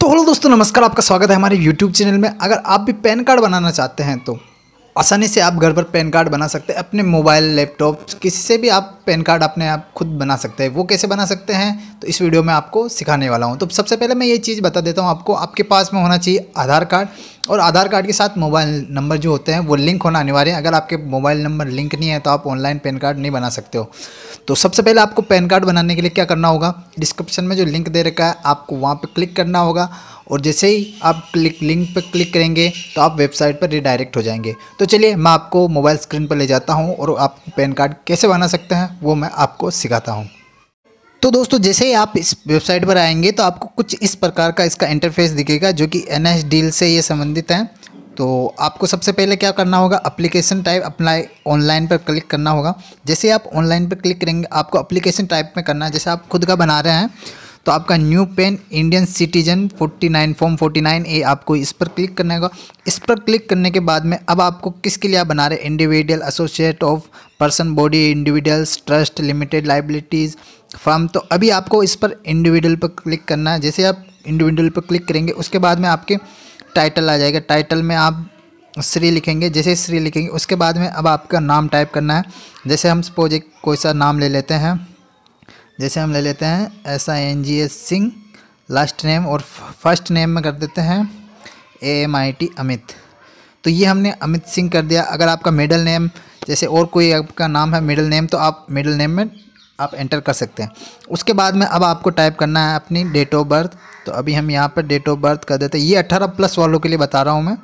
तो हेलो दोस्तों, नमस्कार, आपका स्वागत है हमारे यूट्यूब चैनल में। अगर आप भी पैन कार्ड बनाना चाहते हैं तो आसानी से आप घर पर पैन कार्ड बना सकते हैं, अपने मोबाइल, लैपटॉप, किसी से भी आप पैन कार्ड अपने आप खुद बना सकते हैं। वो कैसे बना सकते हैं तो इस वीडियो में आपको सिखाने वाला हूँ। तो सबसे पहले मैं ये चीज़ बता देता हूँ आपको। आपके पास में होना चाहिए आधार कार्ड और आधार कार्ड के साथ मोबाइल नंबर जो होते हैं, वो लिंक होना अनिवार्य है। अगर आपके मोबाइल नंबर लिंक नहीं है तो आप ऑनलाइन पैन कार्ड नहीं बना सकते हो। तो सबसे पहले आपको पैन कार्ड बनाने के लिए क्या करना होगा, डिस्क्रिप्शन में जो लिंक दे रखा है, आपको वहाँ पर क्लिक करना होगा और जैसे ही आप क्लिक लिंक पर क्लिक करेंगे तो आप वेबसाइट पर रिडायरेक्ट हो जाएँगे। तो चलिए, मैं आपको मोबाइल स्क्रीन पर ले जाता हूँ और आप पैन कार्ड कैसे बना सकते हैं, वो मैं आपको सिखाता हूँ। तो दोस्तों, जैसे ही आप इस वेबसाइट पर आएँगे तो आपको कुछ इस प्रकार का इसका इंटरफेस दिखेगा, जो कि एन डील से ये संबंधित है। तो आपको सबसे पहले क्या करना होगा अप्लीकेशन टाइप अप्लाई ऑनलाइन पर क्लिक करना होगा। जैसे आप ऑनलाइन पर क्लिक करेंगे, आपको अप्लीकेशन टाइप में करना है। जैसे आप खुद का बना रहे हैं तो आपका new PAN Indian citizen 49 form 49 A आपको इस पर क्लिक करना होगा। इस पर क्लिक करने के बाद में अब आपको किसके लिए आप बना रहे individual associate of person body individuals trust limited liabilities firm तो अभी आपको इस पर इंडिविजुअल पर क्लिक करना है। जैसे आप इंडिविजुअल पर क्लिक करेंगे, उसके बाद में आपके टाइटल आ जाएगा। टाइटल में आप श्री लिखेंगे। जैसे श्री लिखेंगे, उसके बाद में अब आपका नाम टाइप करना है। जैसे हम सपोज़ एक कोई सा नाम ले लेते हैं। जैसे हम ले लेते हैं S I N G H Singh last name और फ़र्स्ट नेम में कर देते हैं A M I T Amit तो ये हमने अमित सिंह कर दिया। अगर आपका मिडल नेम जैसे और कोई आपका नाम है मिडल नेम तो आप मिडल नेम में आप एंटर कर सकते हैं। उसके बाद में अब आपको टाइप करना है अपनी डेट ऑफ़ बर्थ तो अभी हम यहाँ पर डेट ऑफ़ बर्थ कर देते हैं। ये अट्ठारह प्लस वालों के लिए बता रहा हूँ मैं।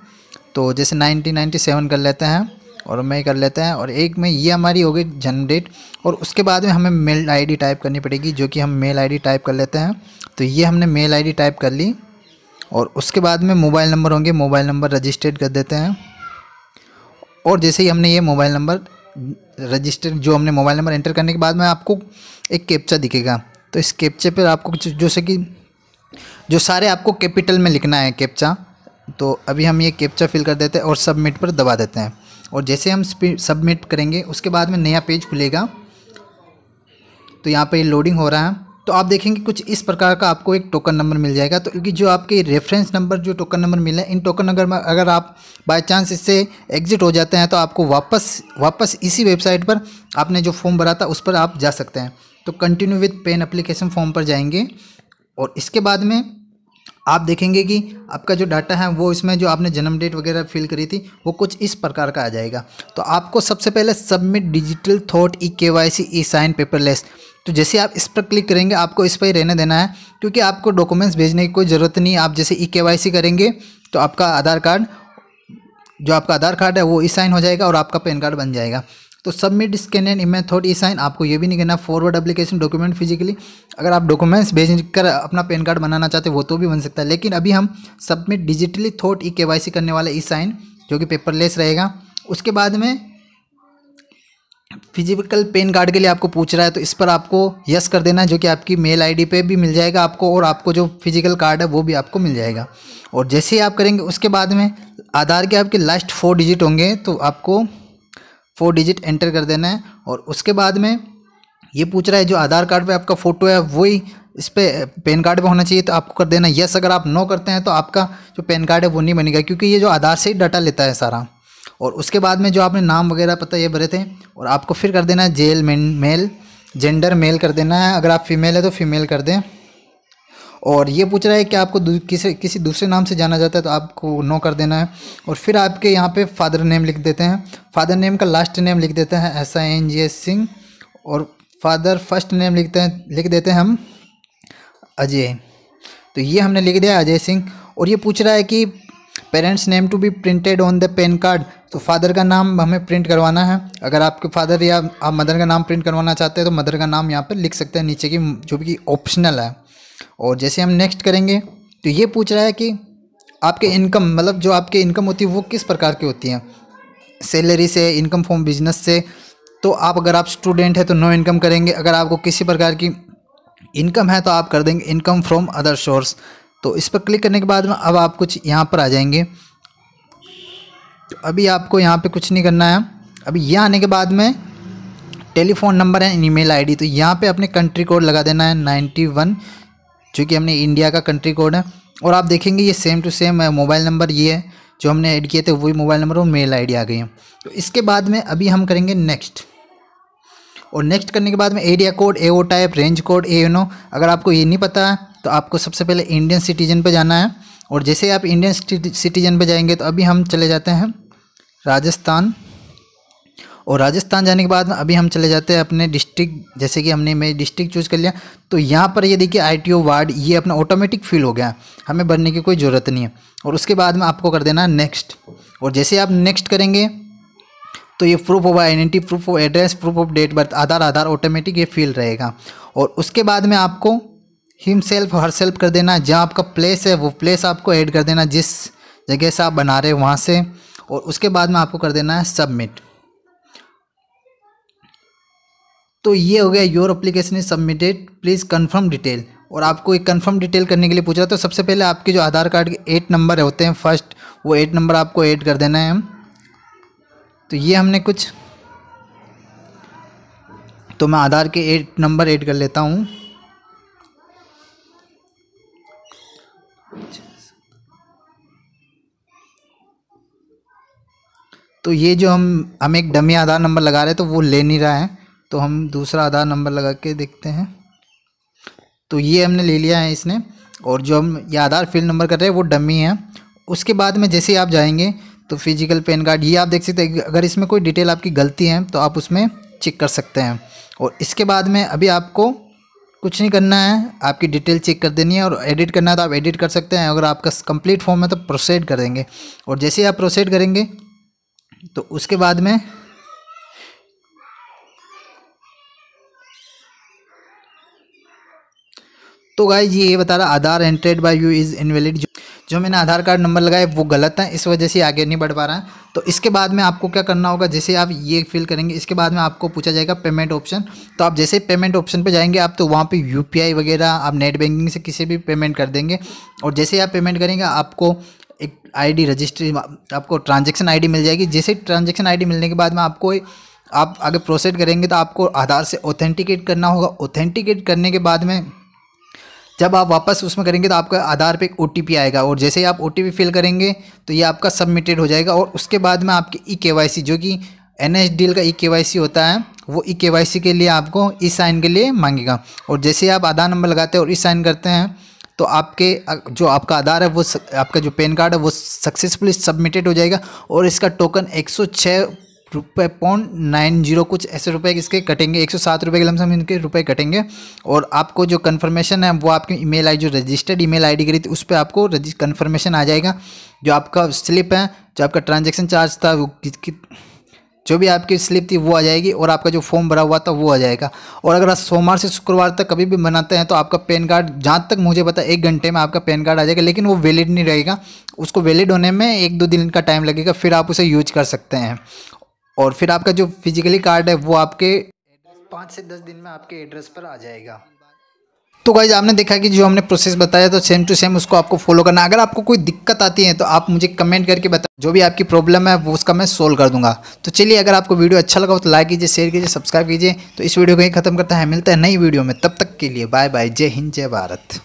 तो जैसे नाइनटीन नाइन्टी सेवन कर लेते हैं। और मैं कर लेते हैं और एक में ये हमारी हो गई जन्म डेट और उसके बाद में हमें मेल आईडी टाइप करनी पड़ेगी, जो कि हम मेल आईडी टाइप कर लेते हैं। तो ये हमने मेल आईडी टाइप कर ली और उसके बाद में मोबाइल नंबर होंगे मोबाइल नंबर रजिस्टर्ड कर देते हैं। और जैसे ही हमने ये मोबाइल नंबर रजिस्टर जो हमने मोबाइल नंबर एंटर करने के बाद में आपको एक कैप्चा दिखेगा। तो इस कैप्चे पर आपको जैसे कि, जो सारे आपको कैपिटल में लिखना है कैप्चा तो अभी हम ये कैप्चा फिल कर देते हैं और सबमिट पर दबा देते हैं। और जैसे हम सबमिट करेंगे, उसके बाद में नया पेज खुलेगा। तो यहाँ पे लोडिंग हो रहा है। तो आप देखेंगे कुछ इस प्रकार का आपको एक टोकन नंबर मिल जाएगा। तो क्योंकि जो आपके रेफरेंस नंबर जो टोकन नंबर मिला, इन टोकन नंबर में अगर आप बाय चांस इससे एग्जिट हो जाते हैं तो आपको वापस वापस इसी वेबसाइट पर आपने जो फॉर्म भरा था, उस पर आप जा सकते हैं। तो continue with PAN application form पर जाएँगे। और इसके बाद में आप देखेंगे कि आपका जो डाटा है, वो इसमें जो आपने जन्म डेट वगैरह फिल करी थी, वो कुछ इस प्रकार का आ जाएगा। तो आपको सबसे पहले submit digital through E K Y C E sign paperless तो जैसे आप इस पर क्लिक करेंगे, आपको इस पर ही रहने देना है, क्योंकि आपको डॉक्यूमेंट्स भेजने की कोई ज़रूरत नहीं। आप जैसे ई के वाई सी करेंगे तो आपका आधार कार्ड, जो आपका आधार कार्ड है, वो ई साइन हो जाएगा और आपका पैन कार्ड बन जाएगा। तो submit scan and image through E sign आपको ये भी नहीं करना फॉरवर्ड एप्लीकेशन डॉक्यूमेंट फिजिकली अगर आप डॉक्यूमेंट्स भेज कर अपना पैन कार्ड बनाना चाहते हैं, वो तो भी बन सकता है। लेकिन अभी हम सबमिट डिजिटली थॉट ई के करने वाला ई साइन, जो कि पेपरलेस रहेगा। उसके बाद में फ़िज़िकल पेन कार्ड के लिए आपको पूछ रहा है तो इस पर आपको यस कर देना है, जो कि आपकी मेल आईडी पे भी मिल जाएगा आपको, और आपको जो फ़िज़िकल कार्ड है, वो भी आपको मिल जाएगा। और जैसे ही आप करेंगे, उसके बाद में आधार के आपके लास्ट फोर डिजिट होंगे तो आपको फोर डिजिट एंटर कर देना है और उसके बाद में ये पूछ रहा है, जो आधार कार्ड पे आपका फ़ोटो है, वही इस पर पैन कार्ड पे होना चाहिए तो आपको कर देना। यस अगर आप नो करते हैं तो आपका जो पैन कार्ड है, वो नहीं बनेगा, क्योंकि ये जो आधार से ही डाटा लेता है सारा। और उसके बाद में जो आपने नाम वगैरह पता, ये भरे थे, और आपको फिर कर देना है, जेल मेल, जेंडर मेल कर देना है। अगर आप फीमेल है तो फीमेल कर दें। और ये पूछ रहा है कि आपको किसी किसी दूसरे नाम से जाना जाता है तो आपको नो कर देना है। और फिर आपके यहाँ पे फादर नेम लिख देते हैं। फादर नेम का लास्ट नेम लिख देते हैं S I N G H Singh. और फादर फ़र्स्ट नेम लिखते हैं, लिख देते हैं हम अजय। तो ये हमने लिख दिया अजय सिंह। और ये पूछ रहा है कि parents name to be printed on the PAN card तो फादर का नाम हमें प्रिंट करवाना है। अगर आपके फादर या आप मदर का नाम प्रिंट करवाना चाहते हैं तो मदर का नाम यहाँ पर लिख सकते हैं नीचे की, जो भी ऑप्शनल है। और जैसे हम नेक्स्ट करेंगे तो ये पूछ रहा है कि आपके इनकम मतलब जो आपके इनकम होती है, वो किस प्रकार की होती हैं? सैलरी से इनकम फ्रॉम बिज़नेस से। तो आप अगर आप स्टूडेंट है तो नो इनकम करेंगे। अगर आपको किसी प्रकार की इनकम है तो आप कर देंगे इनकम फ्रॉम अदर सोर्स तो इस पर क्लिक करने के बाद में अब आप कुछ यहाँ पर आ जाएँगे। तो अभी आपको यहाँ पे कुछ नहीं करना है। अभी यहाँ आने के बाद में टेलीफोन नंबर है ईमेल आईडी तो यहाँ पे अपने कंट्री कोड लगा देना है नाइन्टी वन जो कि हमने इंडिया का कंट्री कोड है। और आप देखेंगे ये same to same mobile number ये है, जो हमने ऐड किए थे, वही मोबाइल नंबर और मेल आईडी आ गई है। तो इसके बाद में अभी हम करेंगे नेक्स्ट और नेक्स्ट करने के बाद में area code A O type range code A no अगर आपको ये नहीं पता है तो आपको सबसे पहले इंडियन सिटीजन पे जाना है। और जैसे ही आप इंडियन सिटीजन पे जाएँगे तो अभी हम चले जाते हैं राजस्थान। और राजस्थान जाने के बाद में अभी हम चले जाते हैं अपने डिस्ट्रिक्ट जैसे कि हमने मैं डिस्ट्रिक्ट चूज़ कर लिया। तो यहाँ पर ये देखिए आई टी ओ वार्ड ये अपना ऑटोमेटिक फिल हो गया। हमें भरने की कोई ज़रूरत नहीं है। और उसके बाद में आपको कर देना है नेक्स्ट और जैसे आप नेक्स्ट करेंगे तो ये proof of identity proof of address proof of date birth Aadhaar Aadhaar automatic ये फिल रहेगा। और उसके बाद में आपको हिम सेल्फ हर सेल्फ कर देना। जहाँ आपका प्लेस है, वो प्लेस आपको ऐड कर देना। जिस जगह से आप बना रहे वहाँ से। और उसके बाद में आपको कर देना है सबमिट तो ये हो गया your application is submitted please confirm detail और आपको एक कन्फर्म डिटेल करने के लिए पूछ रहा तो सबसे पहले आपके जो आधार कार्ड के एट नंबर होते हैं फ़र्स्ट वो एट नंबर आपको ऐड कर देना है तो ये हमने कुछ तो मैं आधार के एट नंबर ऐड कर लेता हूँ। तो ये जो हम हम एक डमी आधार नंबर लगा रहे हैं तो वो ले नहीं रहा है। तो हम दूसरा आधार नंबर लगा के देखते हैं। तो ये हमने ले लिया है इसने, और जो हम ये आधार फिल नंबर कर रहे हैं, वो डमी है। उसके बाद में जैसे ही आप जाएँगे तो फ़िज़िकल पैन कार्ड ये आप देख सकते हैं अगर इसमें कोई डिटेल आपकी गलती है तो आप उसमें चेक कर सकते हैं। और इसके बाद में अभी आपको कुछ नहीं करना है, आपकी डिटेल चेक कर देनी है, और एडिट करना है तो आप एडिट कर सकते हैं। अगर आपका कंप्लीट फॉर्म है तो प्रोसेड कर देंगे। और जैसे ही आप प्रोसेड करेंगे तो उसके बाद में तो गाइज़ ये बता रहा Aadhaar entered by you is invalid जो जो मैंने आधार कार्ड नंबर लगाया, वो गलत है, इस वजह से आगे नहीं बढ़ पा रहा। है तो इसके बाद में आपको क्या करना होगा, जैसे आप ये फिल करेंगे, इसके बाद में आपको पूछा जाएगा पेमेंट ऑप्शन तो आप जैसे पेमेंट ऑप्शन पे जाएँगे, आप तो वहाँ पे यूपीआई वगैरह, आप नेट बैंकिंग से किसी भी पेमेंट कर देंगे। और जैसे आप पेमेंट करेंगे, आपको एक आईडी रजिस्ट्री आपको ट्रांजेक्शन आईडी मिल जाएगी। जैसे ट्रांजेक्शन आईडी मिलने के बाद में आपको आप आगे प्रोसेड करेंगे तो आपको आधार से ऑथेंटिकेट करना होगा। ऑथेंटिकेट करने के बाद में जब आप वापस उसमें करेंगे तो आपका आधार पे एक ओटीपी आएगा और जैसे ही आप ओटीपी फिल करेंगे तो ये आपका सबमिटेड हो जाएगा और उसके बाद में आपकी ई के जो कि एन एच डी का ई के होता है, वो ई के के लिए आपको ई साइन के लिए मांगेगा। और जैसे ही आप आधार नंबर लगाते हैं और ई साइन करते हैं तो आपके, जो आपका आधार है, वो आपका जो पैन कार्ड है, वो सक्सेसफुली सबमिटेड हो जाएगा और इसका टोकन एक सौ छः रुपये पॉइंट नाइन ज़ीरो कुछ ऐसे रुपए इसके कटेंगे? एक सौ सात रुपये के लमसम इनके रुपए कटेंगे। और आपको जो कन्फर्मेशन है वो आपकी ईमेल आई जो रजिस्टर्ड ईमेल आईडी करी थी उस पर आपको कन्फर्मेशन आ जाएगा। जो आपका स्लिप है जो आपका ट्रांजेक्शन चार्ज था वो कि, कि, जो भी आपकी स्लिप थी वो आ जाएगी और आपका जो फॉर्म भरा हुआ था वो आ जाएगा। और अगर आप सोमवार से शुक्रवार तक कभी भी बनाते हैं तो आपका पैन कार्ड जहाँ तक मुझे पता एक घंटे में आपका पैन कार्ड आ जाएगा लेकिन वो वैलिड नहीं रहेगा। उसको वैलिड होने में एक दो दिन का टाइम लगेगा फिर आप उसे यूज़ कर सकते हैं। और फिर आपका जो फिजिकली कार्ड है वो आपके पाँच से दस दिन में आपके एड्रेस पर आ जाएगा। तो गाइज़ आपने देखा कि जो हमने प्रोसेस बताया तो सेम टू सेम उसको आपको फॉलो करना। अगर आपको कोई दिक्कत आती है तो आप मुझे कमेंट करके बता जो भी आपकी प्रॉब्लम है वो उसका मैं सोल्व कर दूँगा। तो चलिए अगर आपको वीडियो अच्छा लगा हो तो लाइक कीजिए शेयर कीजिए सब्सक्राइब कीजिए। तो इस वीडियो को ही खत्म करता है। मिलता है नई वीडियो में। तब तक के लिए बाय बाय जय हिंद जय भारत।